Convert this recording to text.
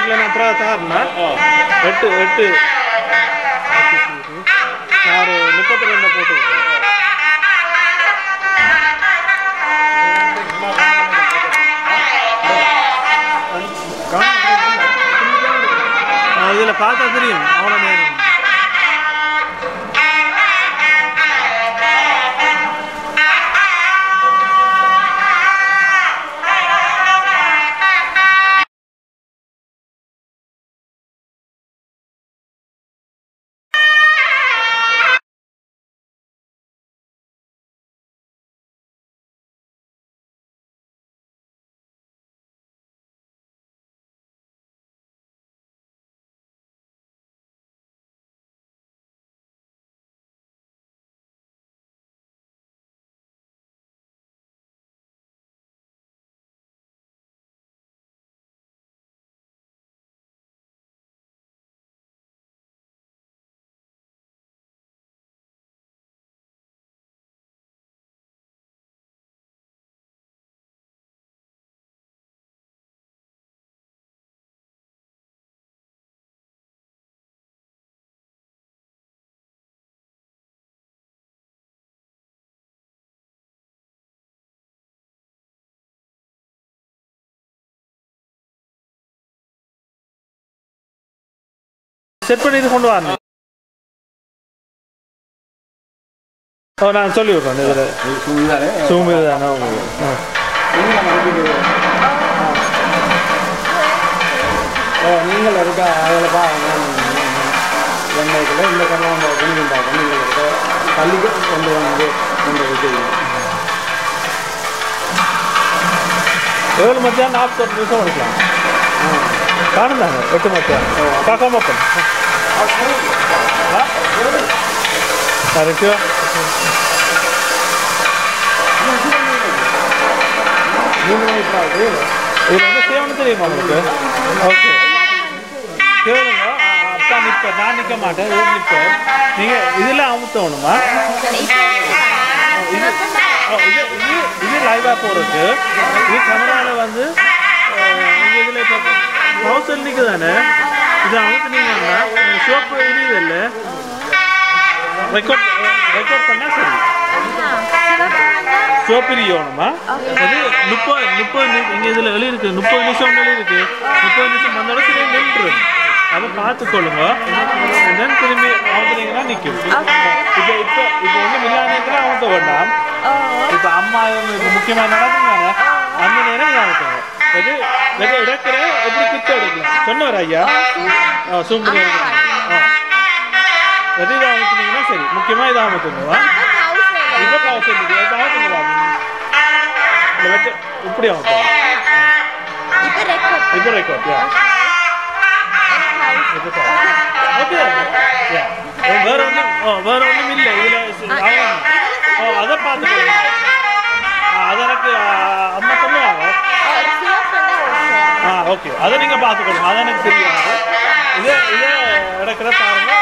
இதுக்குள்ள நான் அப்புறம் தாருனா எட்டு எட்டு நான் ஒரு முப்பத்தி ரெண்டு போட்டு இதில் பார்த்தா தெரியும் அவ்வளோ நேரம் செட் பண்ணி இது கொண்டு வரணும் ஓ நான் சொல்லி விட்றேன். இதில். சூம் இதுதானே உங்களுக்கு. ஆ. நீங்கள் இருக்க? அதில் எண்ணெய்க்குள்ள இந்த கல்யாணம் குணிக்கும் பார்க்கணும் நீங்கள் இருக்க? பள்ளிக்கு கொண்டு வந்து கொண்டு வைக்கிறீங்க ஏழு மத்தியானம் நாற்பத்தொரு நிமிஷம் எடுக்கலாம் காணுந்தாங்க ஒட்டுமொத்த பார்க்காம பண்ணு இது வந்து சேவனம் தெரியுமா உங்களுக்கு ஓகே கேளுங்க அ- அப்பா நிற்ப நான் நிற்க மாட்டேன் இவர் நிற்பேன் நீங்கள் இதில் அமுத்தணுமா இது இது இது லைவாக போகிறதுக்கு இது கேமராவில் வந்து இதில் இப்போ ப்ரௌசர் நிற்கு தானே? இது அமுத்துனீங்கன்னா ஷோப்பு இது இல்லை. ரெக்கார்ட் ரெக்கார்ட் பண்ணால் சரி. சோப்பிரியணுமா அது முப்பது முப்பது இங்க இதுல இருக்கு முப்பது நிமிஷம் எழுதி இருக்கு முப்பது நிமிஷம் வந்த இடத்துல நின்று அதை பார்த்துக்கொள்ளுங்க தென் திரும்பி அமுத்துனீங்கன்னா நிற்கும் இப்போ இப்போ இப்போ ஒன்றும் இல்லாத அமுத்த வேண்டாம். இப்போ அம்மா இவங்க இப்போ முக்கியமாக நடக்குங்க அந்த நேரம் இதை இது வெதை இறக்குற எப்படி குத்த எடுக்கலாம் சொன்னவர் ஐயா? ஆ எடுக்கலாம் ஆ. வெதை இதை அமுத்துனீங்கன்னா சரி. முக்கியமாக இதை அமுத்துங்க இப்போ பாவம் அமுத்துங்களா இல்லை வெட்ட இப்படி அமுத்துங்க இப்போ ரெக்கார்ட் யா? வேற ஒன்றும் வேற ஒன்றும் இல்லை. இதில் அதை பார்த்துக்கோங்க ஆ அது எனக்கு ஆ, அம்மா சொல்லுவாங்க. ஓகே அதை நீங்கள் பார்த்துக்கணும். அதை எனக்கு தெரியாது இதே இதே நடக்கிற பாருங்கள்